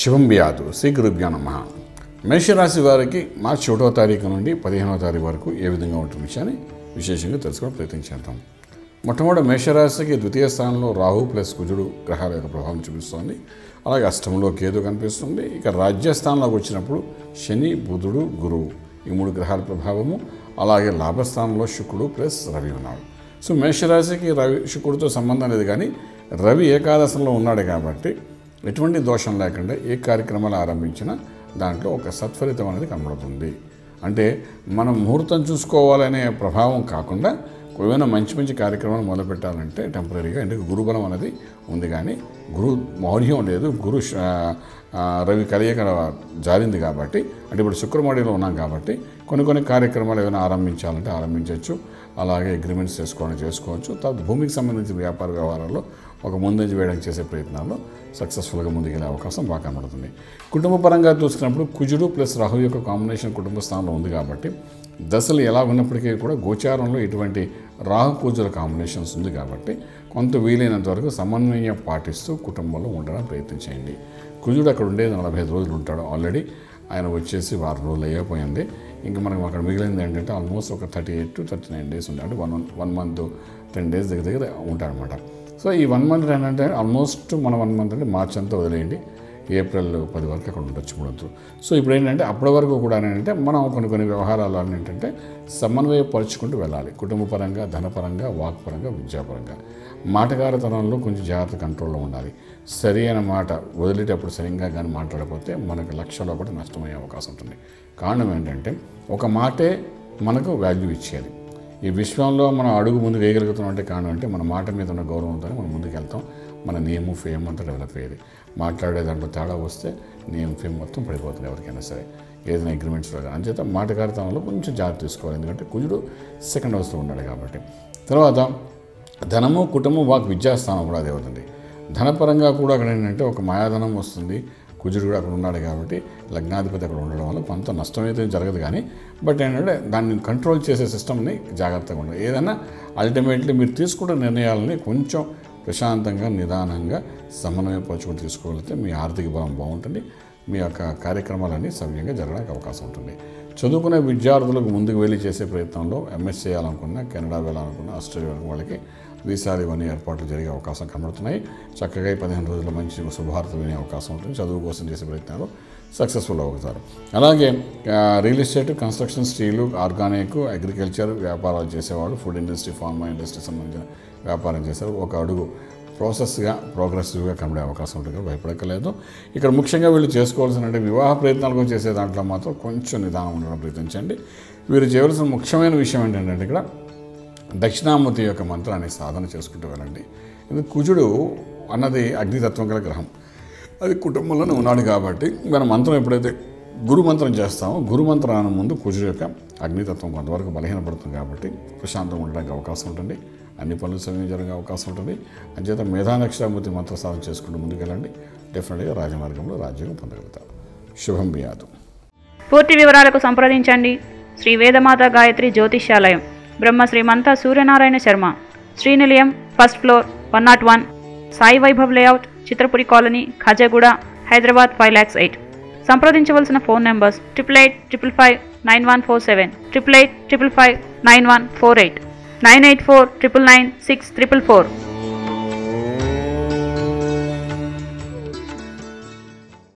శుభం వ్యాధు శ్రీ గురుభ్యో నమ. మేషరాశి వారికి మార్చి ఒకటో తారీఖు నుండి పదిహేనవ తారీఖు వరకు ఏ విధంగా ఉంటుంది విషయాన్ని విశేషంగా తెలుసుకోవడం ప్రయత్నం చేద్దాం. మొట్టమొదటి మేషరాశికి ద్వితీయ స్థానంలో రాహు ప్లస్ కుజుడు గ్రహాల యొక్క ప్రభావం చూపిస్తోంది. అలాగే అష్టంలో కేతు కనిపిస్తుంది. ఇక రాజ్యస్థానంలోకి వచ్చినప్పుడు శని బుధుడు గురువు ఈ మూడు గ్రహాల ప్రభావము. అలాగే లాభస్థానంలో శుక్రుడు ప్లస్ రవి ఉన్నాడు సో మేషరాశికి రవి శుక్రుడితో సంబంధం లేదు కానీ రవి ఏకాదశంలో ఉన్నాడు కాబట్టి ఎటువంటి దోషం లేకుండా ఏ కార్యక్రమాలు ఆరంభించినా దాంట్లో ఒక సత్ఫలితం అనేది కనబడుతుంది. అంటే మనం ముహూర్తం చూసుకోవాలనే ప్రభావం కాకుండా ఏమైనా మంచి మంచి కార్యక్రమాలు మొదలుపెట్టాలంటే టెంపరీగా అంటే గురుబలం అనేది ఉంది కానీ గురు మౌర్యం లేదు. గురు శ- రవి కలియక జారింది కాబట్టి అంటే ఇప్పుడు శుక్రమౌడిలో ఉన్నాం కాబట్టి కొన్ని కొన్ని కార్యక్రమాలు ఏమైనా ఆరంభించాలంటే ఆరంభించవచ్చు. అలాగే అగ్రిమెంట్స్ చేసుకోవాలని చేసుకోవచ్చు. తర్వాత భూమికి సంబంధించిన వ్యాపార వ్యవహారాల్లో ఒక ముందంజ వేయడానికి చేసే ప్రయత్నాల్లో సక్సెస్ఫుల్గా ముందుకెళ్ళే అవకాశం బాగా కనబడుతుంది. కుటుంబ పరంగా చూసుకున్నప్పుడు కుజుడు ప్లస్ రాహు యొక్క కాంబినేషన్ కుటుంబ స్థానంలో ఉంది కాబట్టి దశలు ఎలా ఉన్నప్పటికీ కూడా గోచారంలో ఇటువంటి రాహు పూజల కాంబినేషన్స్ ఉంది కాబట్టి కొంత వీలైనంత వరకు సమన్వయం పాటిస్తూ కుటుంబంలో ఉండడానికి ప్రయత్నం చేయండి. కుజుడు అక్కడ ఉండేది నలభై ఐదు రోజులు ఉంటాడు ఆల్రెడీ. ఆయన వచ్చేసి వారం రోజులు అయిపోయింది ఇంకా మనకు అక్కడ మిగిలింది ఏంటంటే ఆల్మోస్ట్ ఒక thirty eight to thirty nine days ఉంటాడు. One one month ten days దగ్గర దగ్గర ఉంటాడనమాట సో ఈ వన్ మంత్ ఏంటంటే ఆల్మోస్ట్ మన వన్ మంత్ అంటే మార్చ్ అంతా వదిలేయండి. ఏప్రిల్ పది వరకు అక్కడ ఉండొచ్చు మూడొద్దు సో ఇప్పుడు ఏంటంటే అప్పటి వరకు కూడా ఏంటంటే మనం కొన్ని కొన్ని వ్యవహారాలు ఏంటంటే సమన్వయపరుచుకుంటూ వెళ్ళాలి. కుటుంబపరంగా ధనపరంగా వాక్పరంగా విద్యాపరంగా. మాటగారతనంలో కొంచెం జాగ్రత్త కంట్రోల్లో ఉండాలి. సరి అయిన మాట వదిలేటప్పుడు సరిగ్గా కానీ మాట్లాడకపోతే మనకు లక్షలో కూడా నష్టమయ్యే అవకాశం ఉంటుంది. కారణం ఏంటంటే ఒక మాటే మనకు వాల్యూ ఇచ్చేది. ఈ విశ్వంలో మనం అడుగు ముందు వేయగలుగుతున్నాం అంటే కారణం అంటే మన మాట మీద ఉన్న గౌరవంతో మనం ముందుకు వెళ్తాం. మన నేమ్ ఫేమ్ అంతా డెవలప్ అయ్యేది. మాట్లాడే దాంట్లో తేడా వస్తే నేమ్ ఫేమ్ మొత్తం పడిపోతుంది ఎవరికైనా సరే. ఏదైనా అగ్రిమెంట్స్లో కానీ అంచేత మాటకారితనంలో కొంచెం జాగ్రత్త తీసుకోవాలి. ఎందుకంటే కుజుడు సెకండ్ హౌస్లో ఉన్నాడు కాబట్టి. తర్వాత ధనము కుటుంబం వాక్ విద్యాస్థానం కూడా అదే అవుతుంది. ధనపరంగా కూడా అక్కడ ఏంటంటే ఒక మాయాధనం వస్తుంది. కుజుడు కూడా అక్కడ ఉన్నాడు కాబట్టి లగ్నాధిపతి అక్కడ ఉండడం వల్ల కొంత నష్టం అయితే జరగదు కానీ బట్ ఏంటంటే దాన్ని కంట్రోల్ చేసే సిస్టమ్ని జాగ్రత్తగా ఉండదు ఏదైనా అల్టిమేట్లీ మీరు తీసుకునే నిర్ణయాలని కొంచెం ప్రశాంతంగా నిదానంగా సమన్వయపరచుకొని తీసుకోగలిగితే మీ ఆర్థిక బలం బాగుంటుంది మీ యొక్క కార్యక్రమాలన్నీ సవ్యంగా జరగడానికి అవకాశం ఉంటుంది. చదువుకునే విద్యార్థులకు ముందుకు వెళ్ళి చేసే ప్రయత్నంలో ఎంఎస్ చేయాలనుకున్నా కెనడా వెళ్ళాలనుకున్నా ఆస్ట్రేలియా వాళ్ళకి వీసాలు ఇవన్నీ ఏర్పాట్లు జరిగే అవకాశం కనబడుతున్నాయి. చక్కగా ఈ పదిహేను రోజుల మంచి శుభార్త వినే అవకాశం ఉంటుంది. చదువు కోసం చేసే ప్రయత్నాలు సక్సెస్ఫుల్ అవుతారు. అలాగే real estate construction steel organic agriculture వ్యాపారాలు చేసేవాళ్ళు ఫుడ్ ఇండస్ట్రీ ఫార్మా ఇండస్ట్రీ సంబంధించిన వ్యాపారం చేశారు ఒక అడుగు ప్రాసెస్గా ప్రోగ్రెసివ్గా కనబడే అవకాశం ఉంటుంది. కదా భయపడక్కలేదు ఇక్కడ ముఖ్యంగా వీళ్ళు చేసుకోవాల్సిన అంటే వివాహ ప్రయత్నాలు కూడా చేసే దాంట్లో మాత్రం కొంచెం నిదానం ఉండడం ప్రయత్నించండి. వీరు చేయవలసిన ముఖ్యమైన విషయం ఏంటంటే ఇక్కడ దక్షిణామూర్తి యొక్క మంత్రాన్ని సాధన చేసుకుంటూ వెళ్ళండి. ఎందుకు కుజుడు అన్నది అగ్నితత్వం గల గ్రహం. అది కుటుంబంలోనే ఉన్నాడు కాబట్టి మన మంత్రం ఎప్పుడైతే గురుమంత్రం చేస్తాము. చేస్తామో ముందు కుజుడు యొక్క అగ్నితత్వం కొంతవరకు బలహీనపడుతుంది కాబట్టి ప్రశాంతంగా ఉండడానికి అవకాశం ఉంటుంది. అన్ని పనులు సమయం జరిగే అవకాశం ఉంటుంది. అంచేత మేధానక్షరామూర్తి మంత్ర సాధన చేసుకుంటూ ముందుకెళ్ళండి. డెఫినెట్గా రాజమార్గంలో రాజ్యం పొందగలుగుతారు. శుభం బియాదు. పూర్తి వివరాలకు సంప్రదించండి. Shri Vedamata Gayatri Jyotishyalayam. Brahma Srimantha Suryanarayana Sharma. Srinilayam first floor one nought one. Sai Vaibhav layout Chitrapuri colony Khajaguda Hyderabad five lakhs eight. సంప్రదించవలసిన phone numbers triple eight triple five nine one four seven triple eight triple five nine one four eight nine eight four triple nine six triple four.